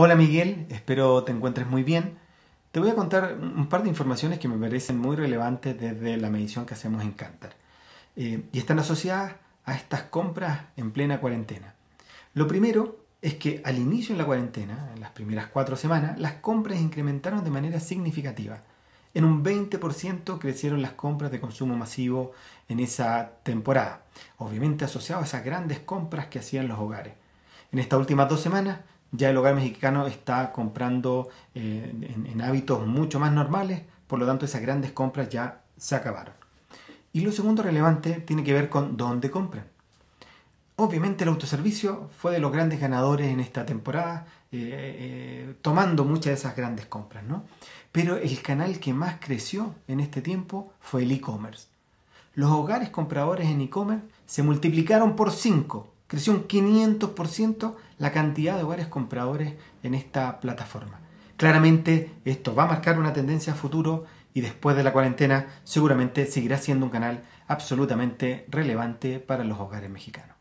Hola Miguel, espero te encuentres muy bien. Te voy a contar un par de informaciones que me parecen muy relevantes desde la medición que hacemos en Cantar eh, y están asociadas a estas compras en plena cuarentena. Lo primero es que al inicio de la cuarentena, en las primeras cuatro semanas, las compras incrementaron de manera significativa. En un 20% crecieron las compras de consumo masivo en esa temporada, obviamente asociado a esas grandes compras que hacían los hogares. En estas últimas dos semanas ya el hogar mexicano está comprando eh, en, hábitos mucho más normales, por lo tanto esas grandes compras ya se acabaron. Y lo segundo relevante tiene que ver con dónde compran. Obviamente el autoservicio fue de los grandes ganadores en esta temporada, eh, eh, tomando muchas de esas grandes compras, ¿no? Pero el canal que más creció en este tiempo fue el e-commerce. Los hogares compradores en e-commerce se multiplicaron por 5 creció un 500% la cantidad de hogares compradores en esta plataforma. Claramente esto va a marcar una tendencia a futuro y después de la cuarentena seguramente seguirá siendo un canal absolutamente relevante para los hogares mexicanos.